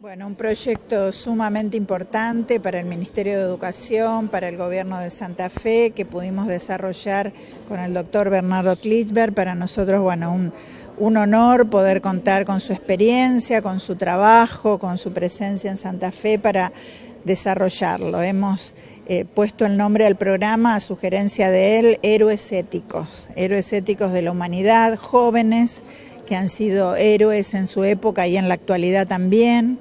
Bueno, un proyecto sumamente importante para el Ministerio de Educación, para el Gobierno de Santa Fe, que pudimos desarrollar con el doctor Bernardo Klitzberg. Para nosotros, bueno, un, honor poder contar con su experiencia, con su trabajo, con su presencia en Santa Fe para desarrollarlo. Hemos eh, puesto el nombre al programa a sugerencia de él, Héroes Éticos, Héroes Éticos de la Humanidad, jóvenes que han sido héroes en su época y en la actualidad también,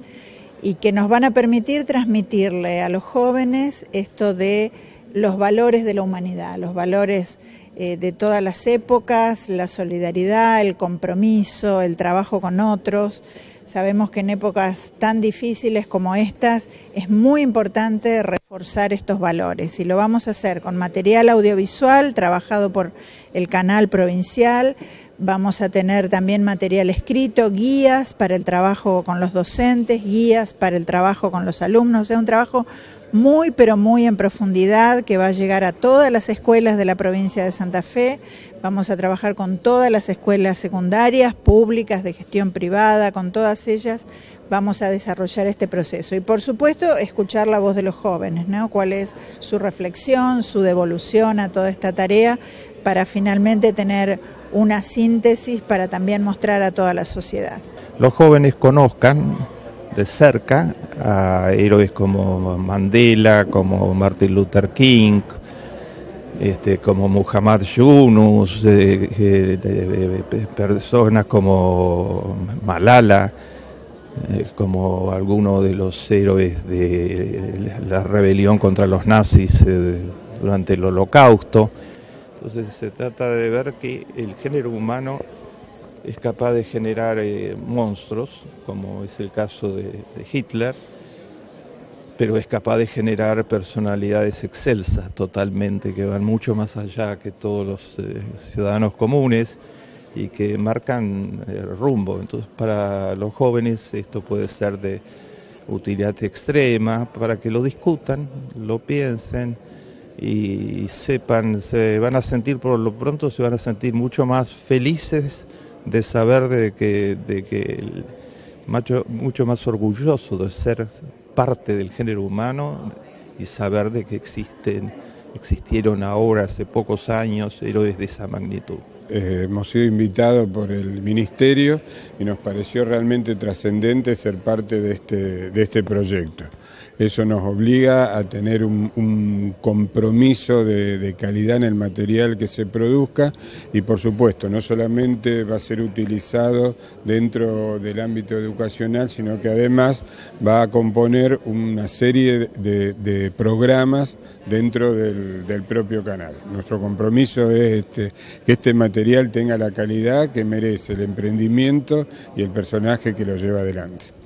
y que nos van a permitir transmitirle a los jóvenes esto de los valores de la humanidad, los valores eh, de todas las épocas, la solidaridad, el compromiso, el trabajo con otros. Sabemos que en épocas tan difíciles como estas es muy importante reforzar estos valores y lo vamos a hacer con material audiovisual trabajado por el canal provincial, Vamos a tener también material escrito, guías para el trabajo con los docentes, guías para el trabajo con los alumnos. Es un trabajo muy, pero muy en profundidad que va a llegar a todas las escuelas de la provincia de Santa Fe. Vamos a trabajar con todas las escuelas secundarias, públicas, de gestión privada, con todas ellas. Vamos a desarrollar este proceso. Y por supuesto, escuchar la voz de los jóvenes, ¿no? Cuál es su reflexión, su devolución a toda esta tarea para finalmente tener una síntesis para también mostrar a toda la sociedad. Los jóvenes conozcan de cerca a héroes como Mandela, como Martin Luther King, este, como Muhammad Yunus, personas como Malala, eh, como algunos de los héroes de la rebelión contra los nazis eh, durante el holocausto. Entonces se trata de ver que el género humano es capaz de generar eh, monstruos, como es el caso de, Hitler, pero es capaz de generar personalidades excelsas totalmente, que van mucho más allá que todos los eh, ciudadanos comunes y que marcan el rumbo. Entonces para los jóvenes esto puede ser de utilidad extrema, para que lo discutan, lo piensen y sepan, se van a sentir por lo pronto, se van a sentir mucho más felices de saber de que, de que macho, mucho más orgulloso de ser parte del género humano y saber de que existen, existieron ahora hace pocos años héroes de esa magnitud. Eh, hemos sido invitados por el Ministerio y nos pareció realmente trascendente ser parte de este, de este proyecto. Eso nos obliga a tener un, compromiso de, calidad en el material que se produzca y por supuesto no solamente va a ser utilizado dentro del ámbito educacional, sino que además va a componer una serie de, programas dentro del, propio canal. Nuestro compromiso es este, que este material tenga la calidad que merece el emprendimiento y el personaje que lo lleva adelante.